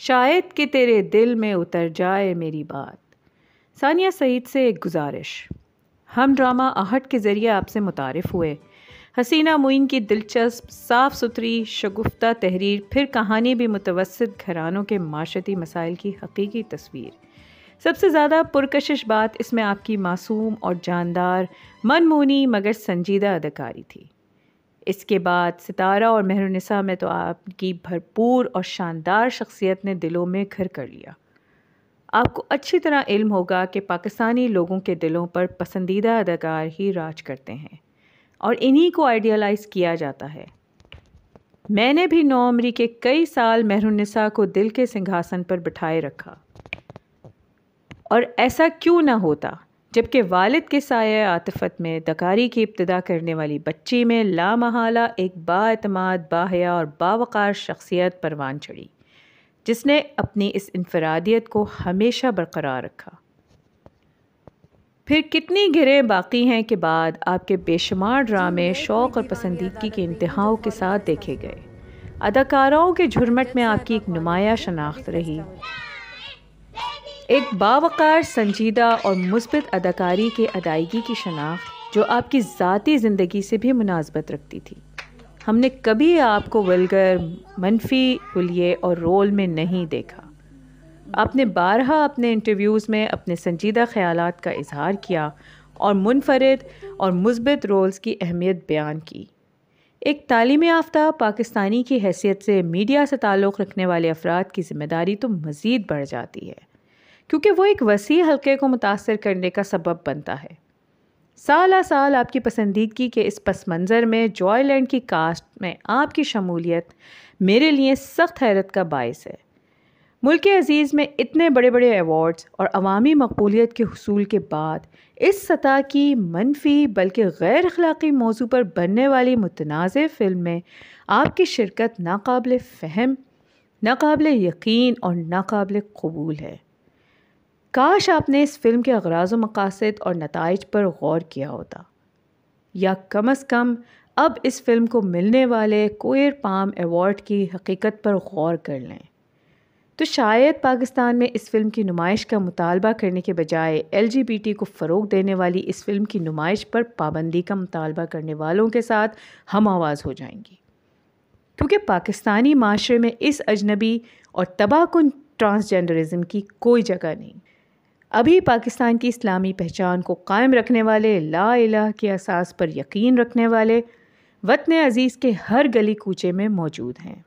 शायद कि तेरे दिल में उतर जाए मेरी बात। सानिया सईद से एक गुजारिश। हम ड्रामा आहट के ज़रिए आपसे मुतारफ़ हुए। हसीना मुइन की दिलचस्प साफ़ सुथरी शगुफ्ता तहरीर, फिर कहानी भी मुतवसत घरानों के माशती मसाइल की हकीकी तस्वीर। सबसे ज़्यादा पुरकशिश बात इसमें आपकी मासूम और जानदार, मनमोनी, मगर संजीदा अदाकारी थी। इसके बाद सितारा और मेहरुनिसा में तो आपकी भरपूर और शानदार शख्सियत ने दिलों में घर कर लिया। आपको अच्छी तरह इल्म होगा कि पाकिस्तानी लोगों के दिलों पर पसंदीदा अदाकार ही राज करते हैं और इन्हीं को आइडियलाइज किया जाता है। मैंने भी नौमरी के कई साल मेहरुनिसा को दिल के सिंहासन पर बिठाए रखा। और ऐसा क्यों ना होता? जबकि वालिद के साय आतफत में दकारी की इब्तदा करने वाली बच्ची में लामहाला एक बातमाद बाहया और बावकार शख्सियत परवान चढ़ी, जिसने अपनी इस इनफरादियत को हमेशा बरकरार रखा। फिर कितनी गिरें बाकी हैं के बाद आपके बेशुमार ड्रामे शौक़ और पसंदीदगी के इंतहाओं के साथ देखे गए। अदाकाराओं के झुरमट में आपकी एक नुमाया शनाख्त रही। एक बावकार, संजीदा और मुस्बत अदाकारी के अदायगी की शनाख्त, जो आपकी ज़ाती ज़िंदगी से भी मुनासबत रखती थी। हमने कभी आपको वलगर, मनफी हुलिये और रोल में नहीं देखा। आपने बारहा अपने इंटरव्यूज़ में अपने संजीदा ख्याल का इजहार किया और मुनफरद और मुस्बत रोल्स की अहमियत बयान की। एक तालीम याफ्ता पाकिस्तानी की हैसियत से मीडिया से ताल्लुक़ रखने वाले अफराद की ज़िम्मेदारी तो मज़ीद बढ़ जाती है। क्योंकि वो एक वसी हल्के को मुतासर करने का सबब बनता है। साल साल आपकी पसंदीदगी के इस पस मंज़र में, जॉयलैंड की कास्ट में आपकी शमूलियत मेरे लिए सख्त हैरत का बायस है। मुल्क अज़ीज़ में इतने बड़े बड़े अवार्ड्स और अवामी मकबूलीत के हसूल के बाद इस सतह की मनफी बल्कि गैर अखलाक़ी मौजू पर बनने वाली मुतनाज़ फ़िल्म में आपकी शिरकत नाकबिल फ़हम, नाकबिल यकीन और नाकबिल कबूल है। काश आपने इस फ़िल्म के अगराज मकासद और नतज पर गौर किया होता। या कम अज़ कम अब इस फ़िल्म को मिलने वाले कोयर पाम अवार्ड की हकीकत पर गौर कर लें। तो शायद पाकिस्तान में इस फ़िल्म की नुमाइश का मुतालबा करने के बजाय एल जी बी टी को फ़रोग देने वाली इस फ़िल्म की नुमाइश पर पाबंदी का मुतालबा करने वालों के साथ हम आवाज़ हो जाएँगी। क्योंकि पाकिस्तानी माशरे में इस अजनबी और तबाहकुन ट्रांसजेंडरिज़म की कोई जगह नहीं। अभी पाकिस्तान की इस्लामी पहचान को कायम रखने वाले, ला इलाह के असास पर यकीन रखने वाले वतन अज़ीज़ के हर गली कूचे में मौजूद हैं।